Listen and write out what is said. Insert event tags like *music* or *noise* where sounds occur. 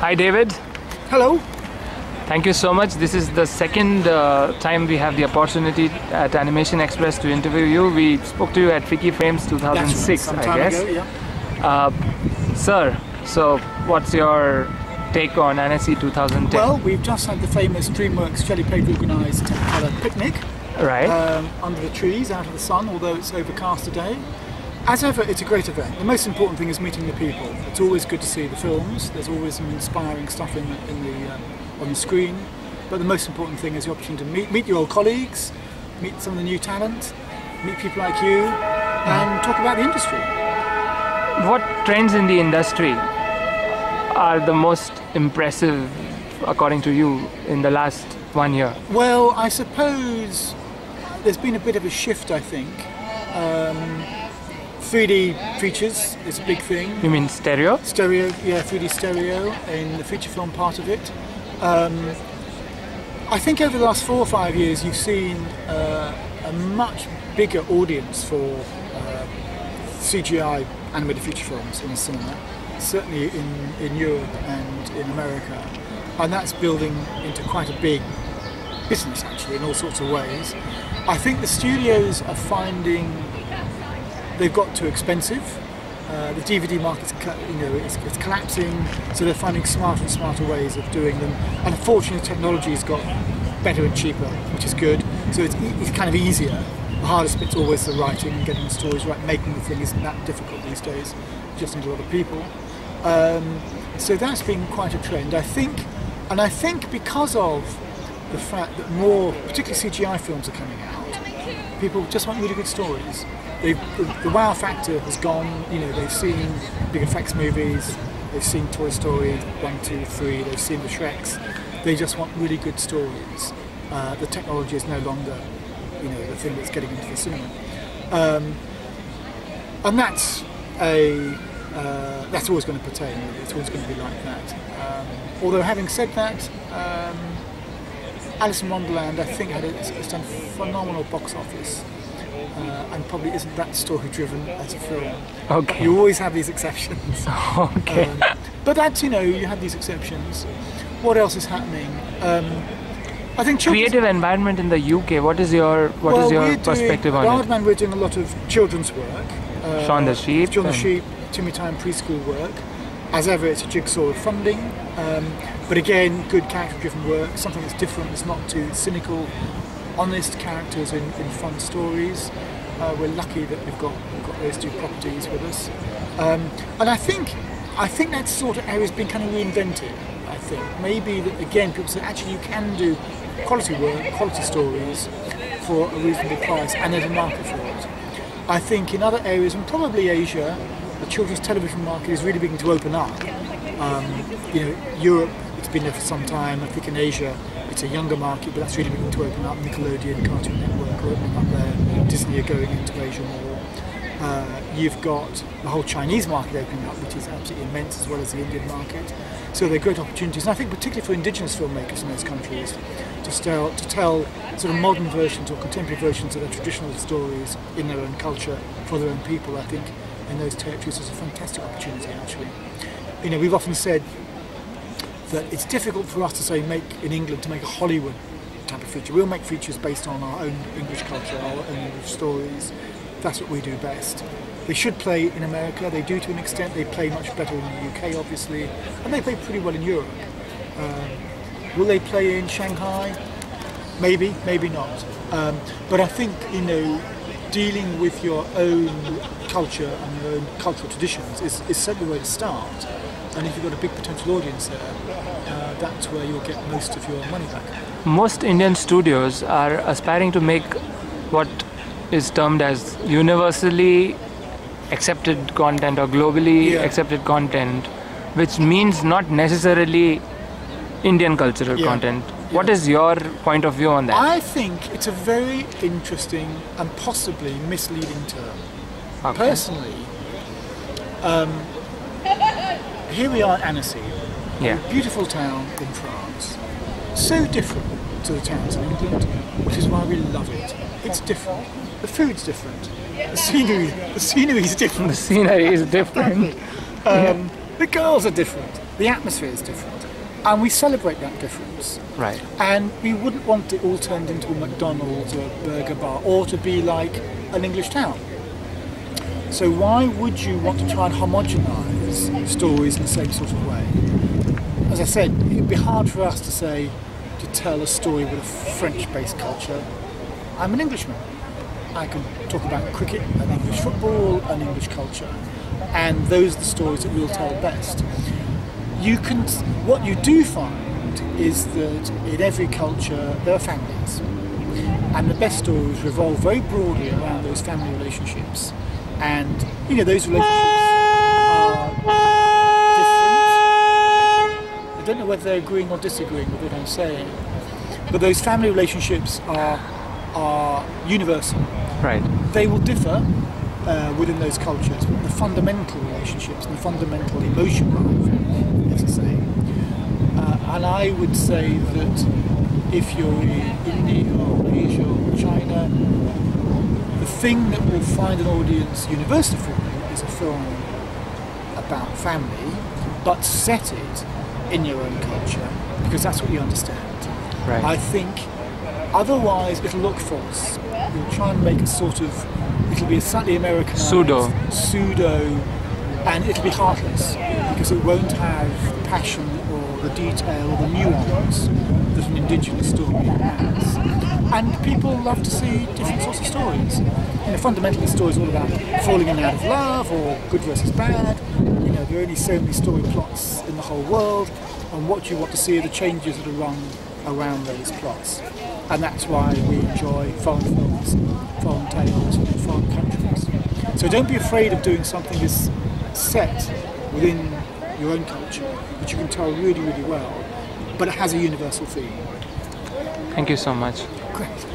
Hi, David. Hello. Thank you so much. This is the second uh, time we have the opportunity at Animation Express to interview you. We spoke to you at FICCI Frames 2006, Some I guess. ago, yeah. Uh, sir, so what's your take on Annecy 2010? Well, we've just had the famous DreamWorks Jelly Plate organised Technicolor picnic right. um, under the trees, out of the sun, although it's overcast today. As ever, it's a great event. The most important thing is meeting the people. It's always good to see the films. There's always some inspiring stuff in the, in the um, on the screen. But the most important thing is the opportunity to meet, meet your old colleagues, meet some of the new talent, meet people like you, and talk about the industry. what trends in the industry are the most impressive, according to you, in the last one year? Well, I suppose there's been a bit of a shift, I think. Um, 3D features is a big thing. You mean stereo? Stereo, yeah, 3D stereo in the feature film part of it. Um, I think over the last four or five years, you've seen uh, a much bigger audience for uh, CGI animated feature films in the cinema, certainly in, in Europe and in America. And that's building into quite a big business, actually, in all sorts of ways. I think the studios are finding they've got too expensive. Uh, the DVD market's you know it's, it's collapsing, so they're finding smarter and smarter ways of doing them. And unfortunately, technology's got better and cheaper, which is good. So it's, it's kind of easier. The hardest bit's always the writing and getting the stories right. Making the thing isn't that difficult these days. You just need a lot of people. Um, so that's been quite a trend, I think. And I think because of the fact that more, particularly CGI films, are coming out, people just want really good stories. The, the wow factor has gone. You know, they've seen big effects movies, they've seen Toy Story one, two, three, they've seen the Shreks. They just want really good stories. Uh, the technology is no longer, you know, the thing that's getting into the cinema, um, and that's a uh, that's always going to pertain. It's always going to be like that. Um, although, having said that. Um, Alice in Wonderland, I think, had a, it's done phenomenal box office, uh, and probably isn't that story-driven as a film. Okay. You always have these exceptions. *laughs* Okay. Um, but that's you know you have these exceptions. What else is happening? Um, I think Creative environment in the UK. What is your what is well, your we're perspective doing, on it? Aardman, we're doing a lot of children's work. Uh, Shaun the Sheep Shaun the Sheep, Timmy Time preschool work. As ever, it's a jigsaw of funding. Um, but again, good character-driven work, something that's different, it's not too cynical, honest characters in, in fun stories. Uh, we're lucky that we've got, we've got those two properties with us. Um, and I think, I think that sort of area has been kind of reinvented. I think maybe that again, people say actually you can do quality work, quality stories for a reasonable price, and there's a market for it. I think in other areas, and probably Asia, the children's television market is really beginning to open up. Um, you know, Europe, it's been there for some time. I think in Asia, it's a younger market, but that's really beginning to open up. Nickelodeon, Cartoon Network are opening up there. Disney are going into Asia more. Uh, you've got the whole Chinese market opening up, which is absolutely immense, as well as the Indian market. So they're great opportunities, and I think particularly for indigenous filmmakers in those countries to to tell sort of modern versions or contemporary versions of their traditional stories in their own culture for their own people. I think in those territories is a fantastic opportunity, actually. You know, we've often said that it's difficult for us to say make in England to make a Hollywood type of feature. We'll make features based on our own English culture, our own English stories. That's what we do best. They should play in America. They do to an extent. They play much better in the UK, obviously, and they play pretty well in Europe. Um, will they play in Shanghai? Maybe, maybe not. Um, but I think you know, dealing with your own culture and your own cultural traditions is, is certainly where to start. And if you've got a big potential audience there, uh, that's where you'll get most of your money back. Most Indian studios are aspiring to make what is termed as universally accepted content or globally Yeah. accepted content, which means not necessarily Indian cultural Yeah. content. What Yeah. is your point of view on that? I think it's a very interesting and possibly misleading term. Okay. Personally, um, here we are at Annecy, Yeah. a beautiful town in France. So different to the towns in England, which is why we love it. It's different. The food's different. The scenery, the scenery is different. The scenery is different. *laughs* Um, the girls are different. the atmosphere is different, and we celebrate that difference. Right. And we wouldn't want it all turned into a McDonald's or a burger bar, or to be like an English town. So why would you want to try and homogenise stories in the same sort of way? As I said, it'd be hard for us to say to tell a story with a French-based culture. I'm an Englishman. I can talk about cricket and English football and English culture, and those are the stories that we'll tell best. You can. What you do find is that in every culture there are families, and the best stories revolve very broadly around those family relationships, and you know those relationships different. I don't know whether they're agreeing or disagreeing with what I'm saying, but those family relationships are are universal. Right. They will differ uh, within those cultures, but the fundamental relationships and the fundamental emotion drive is the same. Uh, and I would say that if you're in India or Asia or China, the thing that will find an audience universally for you is a film about family, but set it in your own culture because that's what you understand. Right. I think otherwise it'll look false. You'll try and make a sort of, it'll be a slightly American Pseudo. pseudo, and it'll be heartless because it won't have the passion or the detail or the nuance that an indigenous story has. And people love to see different sorts of stories. You know, fundamentally, story's all about falling in and out of love or good versus bad. You know, there are only so many story plots in the whole world, and what you want to see are the changes that are run around those plots. And that's why we enjoy foreign films, foreign tales, foreign countries. So don't be afraid of doing something that's set within your own culture, which you can tell really, really well, but it has a universal theme. Thank you so much. Great.